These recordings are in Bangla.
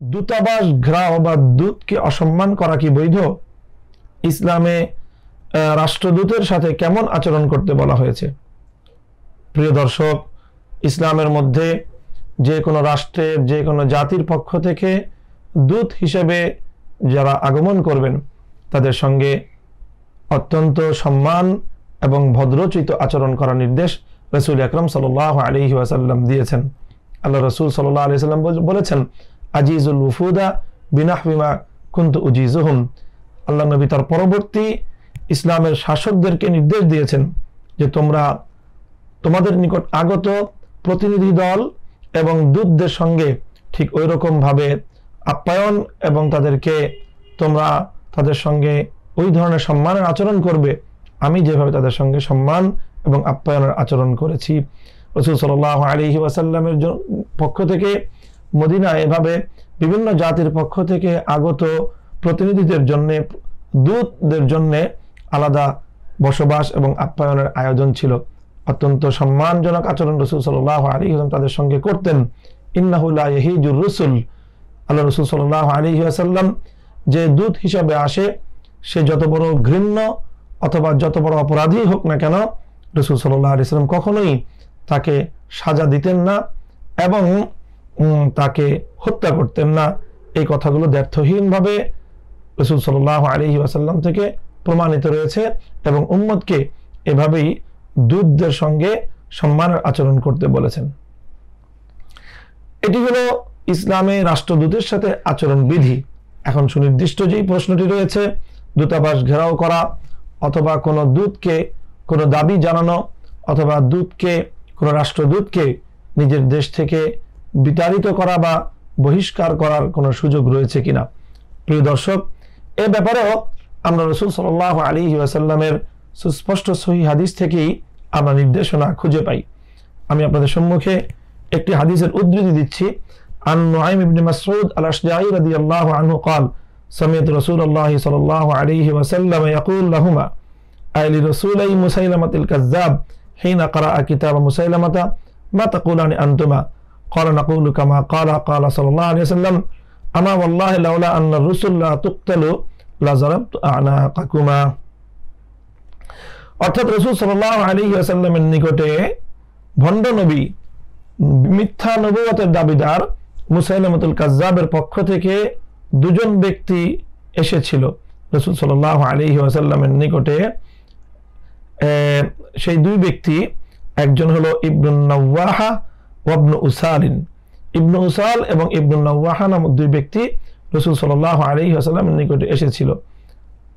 দূতাবাস ঘেরাও বা দূতকে অসম্মান করা কি বৈধ? ইসলামে রাষ্ট্রদূতের সাথে কেমন আচরণ করতে বলা হয়েছে? প্রিয় দর্শক, ইসলামের মধ্যে যে কোনো রাষ্ট্রের, যে কোনো জাতির পক্ষ থেকে দূত হিসেবে যারা আগমন করবেন, তাদের সঙ্গে অত্যন্ত সম্মান এবং ভদ্রচিত আচরণ করার নির্দেশ রসুল আকরম সাল আলী ওয়াসাল্লাম দিয়েছেন। আল্লাহ রসুল সাল্লাহ আলি সাল্লাম বলেছেন আজিজুল উফুদা বিনাহবিমা কুন্তু উজিজুহুম। আল্লাহ নবী তার পরবর্তী ইসলামের শাসকদেরকে নির্দেশ দিয়েছেন যে তোমরা তোমাদের নিকট আগত প্রতিনিধি দল এবং দূতদের সঙ্গে ঠিক ওই ভাবে আপ্যায়ন এবং তাদেরকে তোমরা তাদের সঙ্গে ওই ধরনের সম্মানের আচরণ করবে। আমি যেভাবে তাদের সঙ্গে সম্মান এবং আপ্যায়নের আচরণ করেছি। রসুল সাল আলী ওয়াসাল্লামের পক্ষ থেকে মদিনা এভাবে বিভিন্ন জাতির পক্ষ থেকে আগত প্রতিনিধিদের জন্যে, দূতদের জন্যে আলাদা বসবাস এবং আপ্যায়নের আয়োজন ছিল। অত্যন্ত সম্মানজনক আচরণ রসুল সাল্লাহ আলী হাসান তাদের সঙ্গে করতেন। ইন্নাহুল্লাহ হিজুর রসুল। আল্লাহ রসুল সাল্লাহ আলী আসাল্লাম যে দূত হিসাবে আসে, সে যত বড় ঘৃণ্য অথবা যত বড় অপরাধী হোক না কেন, রসুল সাল্লাহ আলি সাল্লাম কখনোই তাকে সাজা দিতেন না এবং তাকে হত্যা করতেন না। এই কথাগুলো ব্যর্থহীনভাবে রসুল সাল্লাহ আলহি আসাল্লাম থেকে প্রমাণিত রয়েছে এবং উম্মদকে এভাবেই দূতদের সঙ্গে সম্মানের আচরণ করতে বলেছেন। এটি হলো ইসলামে রাষ্ট্রদূতের সাথে আচরণ বিধি এখন সুনির্দিষ্ট যেই প্রশ্নটি রয়েছে, দূতাবাস ঘেরাও করা অথবা কোনো দূতকে কোনো দাবি জানানো অথবা দূতকে, কোনো রাষ্ট্রদূতকে নিজের দেশ থেকে বিতাড়িত করা বা বহিষ্কার করার কোনো সুযোগ রয়েছে কিনা প্রিয় দর্শক এ ব্যাপারেও আমরা রসুল সাল আলী ওয়াসাল্লামের সুস্পষ্ট সহি হাদিস থেকেই আমরা নির্দেশনা খুঁজে পাই আমি আপনাদের সম্মুখে একটি হাদিসের উদ্ধৃতি দিচ্ছি عن نعيم بن مسعود الأشجعي رضي الله عنه قال سمعت رسول الله صلى الله عليه وسلم يقول لهما أي لرسولي مسيلمة الكذاب حين قرأ كتاب مسيلمة ما تقولان أنتما قال نقول كما قال قال صلى الله عليه وسلم أما والله لولا أن الرسل لا تقتل لضربت أعناقكما অর্থাৎ রসুল সাল্লাহ আলী আসাল্লামের নিকটে ভণ্ড নবী মিথ্যা নবুয়তের দাবিদার মুসাইলামতুল কাজ্জাবের পক্ষ থেকে দুজন ব্যক্তি এসেছিল রসুল সাল্লাহ আলী আসাল্লামের নিকটে আহ, সেই দুই ব্যক্তি একজন হলো ইবনুল নওয়াহা ওয়াবনু উসালিন। ইবনু উসাল এবং ইবনুল নওয়াহা নামক দুই ব্যক্তি রসুল সাল্লাহ আলী আসাল্লামের নিকটে এসেছিল।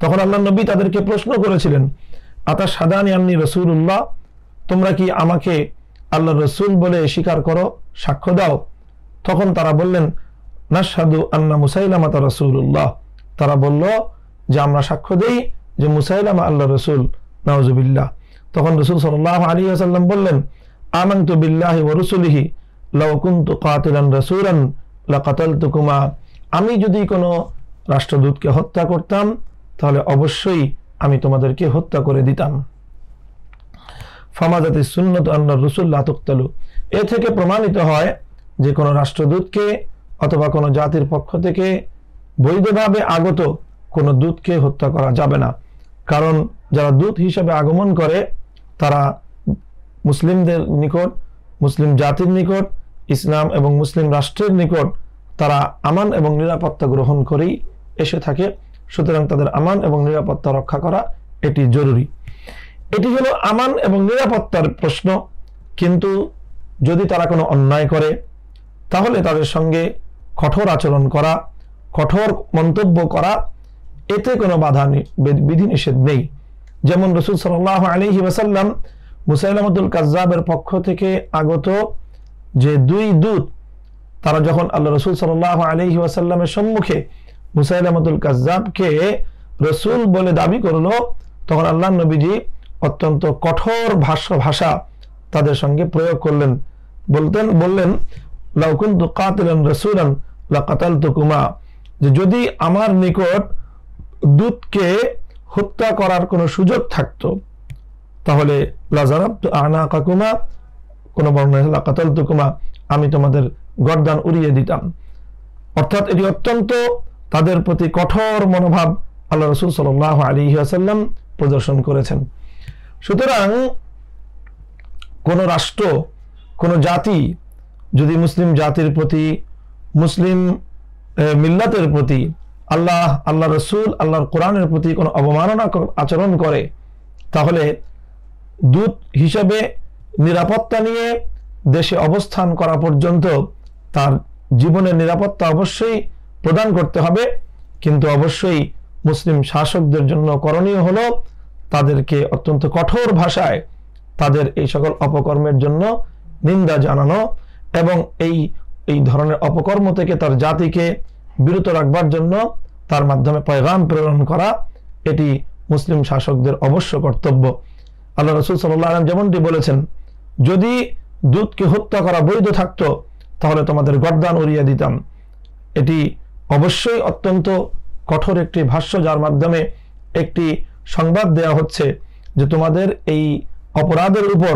তখন আল্লাহ নবী তাদেরকে প্রশ্ন করেছিলেন আতা সাদানি আন্নি রসুল্লাহ তোমরা কি আমাকে আল্লাহ রসুল বলে স্বীকার করো, সাক্ষ্য দাও? তখন তারা বললেন নাসাদু আন্না মুসাইলামাতা রসুল্লাহ তারা বলল, যে আমরা সাক্ষ্য দেই যে মুসাইলামা আল্লাহ রসুল নওয়াজুবিল্লাহ তখন রসুল সাল্লাহ আলী আসাল্লাম বললেন আমান্তু বিল্লাহি ও রসুলিহি লকুন্তু কাতিলান রসুলান, লাকাতালতুকুমা। আমি যদি কোনো রাষ্ট্রদূতকে হত্যা করতাম, তাহলে অবশ্যই আমি তোমাদেরকে হত্যা করে দিতাম। ফামাদাতি সুন্নত আল্লাহ রসুল্লাহ তুক্তালু। এ থেকে প্রমাণিত হয় যে কোনো রাষ্ট্রদূতকে অথবা কোনো জাতির পক্ষ থেকে বৈধভাবে আগত কোনো দূতকে হত্যা করা যাবে না। কারণ যারা দূত হিসেবে আগমন করে, তারা মুসলিমদের নিকট, মুসলিম জাতির নিকট, ইসলাম এবং মুসলিম রাষ্ট্রের নিকট তারা আমান এবং নিরাপত্তা গ্রহণ করেই এসে থাকে। সুতরাং তাদের আমান এবং নিরাপত্তা রক্ষা করা এটি জরুরি। এটি হলো আমান এবং নিরাপত্তার প্রশ্ন। কিন্তু যদি তারা কোনো অন্যায় করে, তাহলে তাদের সঙ্গে কঠোর আচরণ করা, কঠোর মন্তব্য করা, এতে কোনো বাধা বিধিনিষেধ নেই। যেমন রসুল সাল্লাহ আলহি ওয়াসাল্লাম মুসাইলামতুল কাজ্জাবের পক্ষ থেকে আগত যে দুই দূত, তারা যখন আল্লাহ রসুল সাল্লাহ আলহি ওয়াসাল্লামের সম্মুখে মুসাইলামতুল কাজ্জাবকে রসুল বলে দাবি করল, তখন আল্লাহ নবীজি অত্যন্ত কঠোর ভাষ্য ভাষা তাদের সঙ্গে প্রয়োগ করলেন। বলতেন, বললেন লাউকুন্তু কাতিলান রসুলান লাকাতাল তুকুমা যে যদি আমার নিকট দূতকে হত্যা করার কোনো সুযোগ থাকতো তাহলে লাজারাব আনা বর্ণনা আমি তোমাদের গর্দান উড়িয়ে দিতাম। অর্থাৎ এটি অত্যন্ত তাদের প্রতি কঠোর মনোভাব আল্লাহ রসুল সাল আলী আসাল্লাম প্রদর্শন করেছেন। সুতরাং কোন রাষ্ট্র, কোন জাতি, যদি মুসলিম জাতির প্রতি, মুসলিম মিল্লাতের প্রতি আল্লাহ আল্লাহ রসুল, আল্লাহর কোরআনের প্রতি কোনো অবমাননা আচরণ করে, তাহলে দূত হিসেবে নিরাপত্তা নিয়ে দেশে অবস্থান করা পর্যন্ত তার জীবনের নিরাপত্তা অবশ্যই প্রদান করতে হবে। কিন্তু অবশ্যই মুসলিম শাসকদের জন্য করণীয় হলো তাদেরকে অত্যন্ত কঠোর ভাষায় তাদের এই সকল অপকর্মের জন্য নিন্দা জানানো এবং এই এই ধরনের অপকর্ম থেকে তার জাতিকে বিরত রাখবার জন্য তার মাধ্যমে পয়গাম প্রেরণ করা, এটি মুসলিম শাসকদের অবশ্য কর্তব্য। আল্লাহ রসুল সাল্লাহ আলম যেমনটি বলেছেন, যদি দুধকে হত্যা করা বৈধ থাকত, তাহলে তোমাদের গরদান উড়িয়ে দিতাম। এটি অবশ্যই অত্যন্ত কঠোর একটি ভাষ্য, যার মাধ্যমে একটি সংবাদ দেয়া হচ্ছে যে তোমাদের এই অপরাধের উপর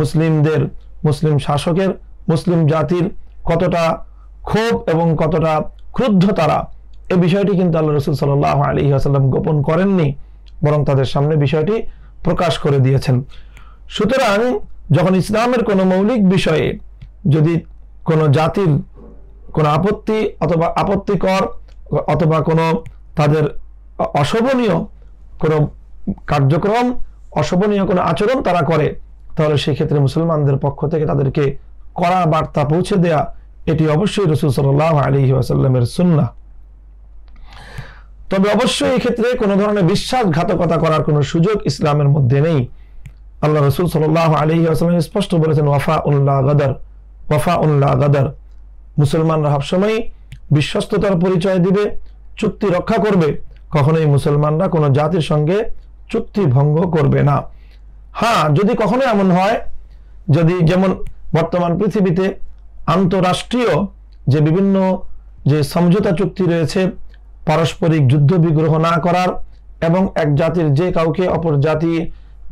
মুসলিমদের, মুসলিম শাসকের, মুসলিম জাতির কতটা ক্ষোভ এবং কতটা ক্রুদ্ধ তারা, এ বিষয়টি কিন্তু আল্লাহ রসুল সাল্লাহ আলী আসাল্লাম গোপন করেননি, বরং তাদের সামনে বিষয়টি প্রকাশ করে দিয়েছেন। সুতরাং যখন ইসলামের কোনো মৌলিক বিষয়ে যদি কোনো জাতির কোনো আপত্তি অথবা আপত্তিকর অথবা কোনো তাদের অশোভনীয় কোনো কার্যক্রম, অশোভনীয় কোনো আচরণ তারা করে, তাহলে সেক্ষেত্রে মুসলমানদের পক্ষ থেকে তাদেরকে কড়া বার্তা পৌঁছে দেয়া, এটি অবশ্যই রসুল সাল্লাহ আলী আসাল্লামের সুন্না তবে অবশ্যই এই ক্ষেত্রে কোনো ধরনের বিশ্বাসঘাতকতা করার কোনো সুযোগ ইসলামের মধ্যে নেই। আল্লাহ রসুল সাল্লাহ আলী আসালাম স্পষ্ট বলেছেন ওয়াফা উল্লাহ গাদার ওয়াফা উল্লাহ গাদার। মুসলমানরা সবসময় বিশ্বস্ততার পরিচয় দিবে, চুক্তি রক্ষা করবে। কখনোই মুসলমানরা কোনো জাতির সঙ্গে চুক্তি ভঙ্গ করবে না। হ্যাঁ যদি কখনো এমন হয়, যদি যেমন বর্তমান পৃথিবীতে আন্তরাষ্ট্রীয় যে বিভিন্ন যে সমঝোতা চুক্তি রয়েছে পারস্পরিক যুদ্ধ বিগ্রহ না করার এবং এক জাতির যে কাউকে অপর জাতি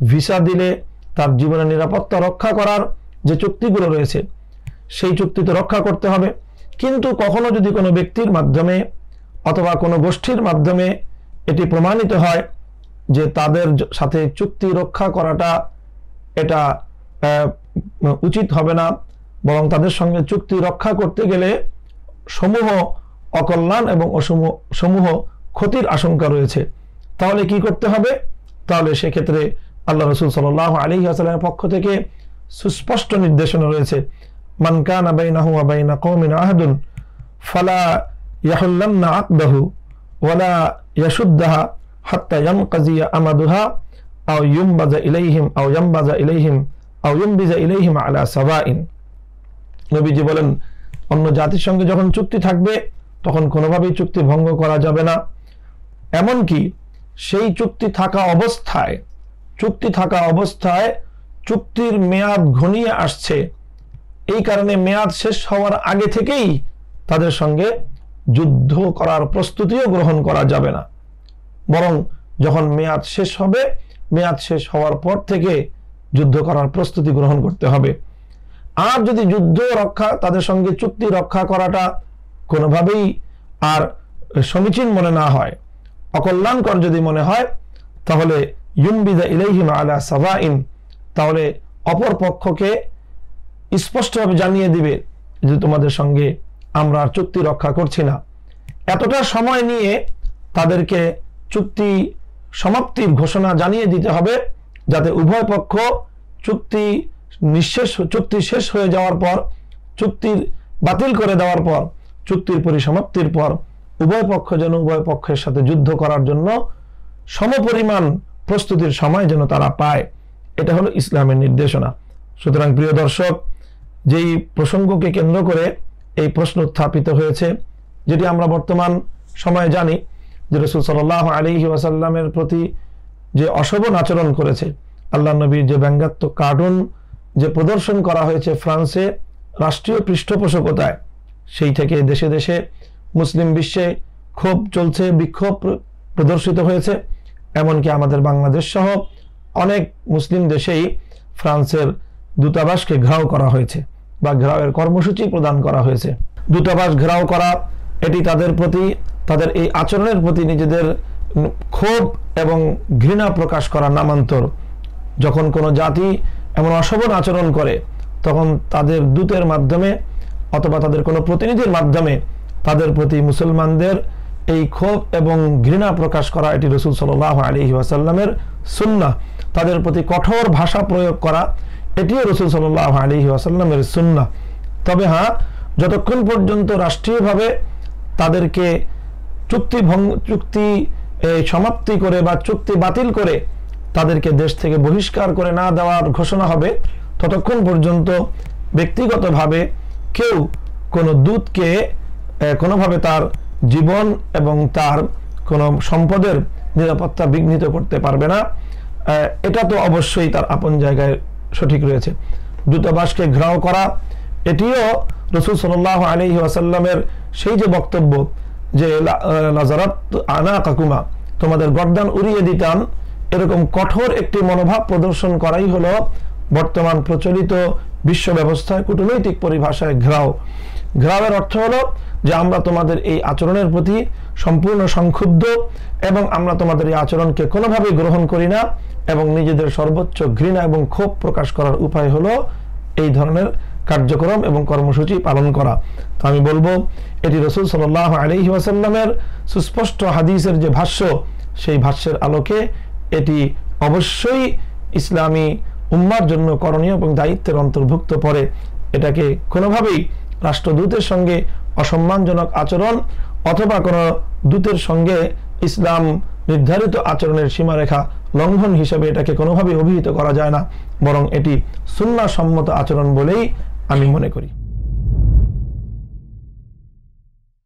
ভিসা দিলে তার জীবনের নিরাপত্তা রক্ষা করার যে চুক্তিগুলো রয়েছে, সেই চুক্তি তো রক্ষা করতে হবে। কিন্তু কখনো যদি কোনো ব্যক্তির মাধ্যমে অথবা কোনো গোষ্ঠীর মাধ্যমে এটি প্রমাণিত হয় যে তাদের সাথে চুক্তি রক্ষা করাটা এটা উচিত হবে না, বরং তাদের সঙ্গে চুক্তি রক্ষা করতে গেলে সমূহ অকল্যাণ এবং অসমূহ, সমূহ ক্ষতির আশঙ্কা রয়েছে। তাহলে কি করতে হবে? তাহলে সেক্ষেত্রে আল্লাহ রসুল সাল আলী আসালামের পক্ষ থেকে সুস্পষ্ট নির্দেশনা রয়েছে। মানকান আবাইনাহু আবাইনা কৌমিন আহাদুন ফালা ইয়াহুল্লান্না আকদাহু ওয়ালা ইয়াসুদ্দাহা হাত্তা ইয়ামকাজিয়া আমাদুহা আও ইউমবাজা ইলাইহিম, আও ইয়ামবাজা ইলাইহিম, আও ইউমবিজা ইলাইহিম আলা সাবাইন। নবীজি বলেন, অন্য জাতির সঙ্গে যখন চুক্তি থাকবে তখন কোনোভাবেই চুক্তি ভঙ্গ করা যাবে না। এমনকি সেই চুক্তি থাকা অবস্থায়, চুক্তি থাকা অবস্থায় চুক্তির মেয়াদ ঘনিয়ে আসছে। এই কারণে মেয়াদ শেষ হওয়ার আগে থেকেই তাদের সঙ্গে যুদ্ধ করার প্রস্তুতিও গ্রহণ করা যাবে না। বরং যখন মেয়াদ শেষ হবে, মেয়াদ শেষ হওয়ার পর থেকে যুদ্ধ করার প্রস্তুতি গ্রহণ করতে হবে। আর যদি যুদ্ধ রক্ষা, তাদের সঙ্গে চুক্তি রক্ষা করাটা কোনোভাবেই আর সমীচীন মনে না হয়। অকল্যাণকর যদি মনে হয়, তাহলে ইউমবিদা ইলাইহিম আলা সাবাইন তাহলে অপর পক্ষকে স্পষ্টভাবে জানিয়ে দিবে যে তোমাদের সঙ্গে আমরা চুক্তি রক্ষা করছি না। এতটা সময় নিয়ে তাদেরকে চুক্তি সমাপ্তির ঘোষণা জানিয়ে দিতে হবে, যাতে উভয় পক্ষ চুক্তি নিঃশেষ, চুক্তি শেষ হয়ে যাওয়ার পর, চুক্তির বাতিল করে দেওয়ার পর চুক্তির পরিসমাপ্তির পর উভয় পক্ষ যেন উভয় পক্ষের সাথে যুদ্ধ করার জন্য সমপরিমাণ প্রস্তুতির সময় যেন তারা পায়। এটা হলো ইসলামের নির্দেশনা। সুতরাং প্রিয় দর্শক, যেই প্রসঙ্গকে কেন্দ্র করে এই প্রশ্ন উত্থাপিত হয়েছে, যেটি আমরা বর্তমান সময়ে জানি যে রসুল সাল আলী ওয়াসাল্লামের প্রতি যে অশোভন আচরণ করেছে, আল্লাহ নবীর যে ব্যঙ্গাত্মক কার্টুন যে প্রদর্শন করা হয়েছে ফ্রান্সে রাষ্ট্রীয় পৃষ্ঠপোষকতায় সেই থেকে দেশে দেশে মুসলিম বিশ্বে ক্ষোভ চলছে, বিক্ষোভ প্রদর্শিত হয়েছে। এমনকি আমাদের বাংলাদেশ সহ অনেক মুসলিম দেশেই ফ্রান্সের দূতাবাসকে ঘেরাও করা হয়েছে বা ঘেরাওয়ের কর্মসূচি প্রদান করা হয়েছে। দূতাবাস ঘেরাও করা, এটি তাদের প্রতি, তাদের এই আচরণের প্রতি নিজেদের ক্ষোভ এবং ঘৃণা প্রকাশ করা নামান্তর। যখন কোনো জাতি এমন অশোভন আচরণ করে, তখন তাদের দূতের মাধ্যমে অথবা তাদের কোনো প্রতিনিধির মাধ্যমে তাদের প্রতি মুসলমানদের এই ক্ষোভ এবং ঘৃণা প্রকাশ করা, এটি রসুল সাল আলী ওয়াসাল্লামের সুন্না তাদের প্রতি কঠোর ভাষা প্রয়োগ করা, এটিও রসুল সাল আলী ওয়াসাল্লামের সুন্না তবে হ্যাঁ যতক্ষণ পর্যন্ত রাষ্ট্রীয়ভাবে তাদেরকে চুক্তি ভঙ্গ, চুক্তি সমাপ্তি করে বা চুক্তি বাতিল করে তাদেরকে দেশ থেকে বহিষ্কার করে না দেওয়ার ঘোষণা হবে, ততক্ষণ পর্যন্ত ব্যক্তিগতভাবে কেউ কোনো দূতকে কোনোভাবে তার জীবন এবং তার কোনো সম্পদের নিরাপত্তা বিঘ্নিত করতে পারবে না। এটা তো অবশ্যই তার আপন জায়গায় সঠিক রয়েছে। দূতাবাসকে ঘ্রাও করা, এটিও রসুল সাল্লাহ আলহি আসাল্লামের সেই যে বক্তব্য যে নাজারাত আনা কাকুমা তোমাদের গর্দান উড়িয়ে দিতাম, এরকম কঠোর একটি মনোভাব প্রদর্শন করাই হলো বর্তমান প্রচলিত বিশ্ব ব্যবস্থায় কূটনৈতিক পরিভাষায় ঘ্রাও। ঘ্রাওয়ের অর্থ হলো যে আমরা তোমাদের এই আচরণের প্রতি সম্পূর্ণ সংক্ষুব্ধ এবং আমরা তোমাদের এই আচরণকে কোনোভাবেই গ্রহণ করি না এবং নিজেদের সর্বোচ্চ ঘৃণা এবং ক্ষোভ প্রকাশ করার উপায় হলো এই ধরনের কার্যক্রম এবং কর্মসূচি পালন করা। তো আমি বলব, এটি রসুল সাল আলহি ওয়াসাল্লামের সুস্পষ্ট হাদিসের যে ভাষ্য, সেই ভাষ্যের আলোকে এটি অবশ্যই ইসলামী উম্মার জন্য করণীয় এবং দায়িত্বের অন্তর্ভুক্ত পড়ে এটাকে কোনোভাবেই রাষ্ট্রদূতের সঙ্গে অসম্মানজনক আচরণ অথবা কোনো দূতের সঙ্গে ইসলাম নির্ধারিত আচরণের সীমারেখা লঙ্ঘন হিসেবে এটাকে কোনোভাবেই অভিহিত করা যায় না, বরং এটি সুন্নাসম্মত আচরণ বলেই আমি মনে করি।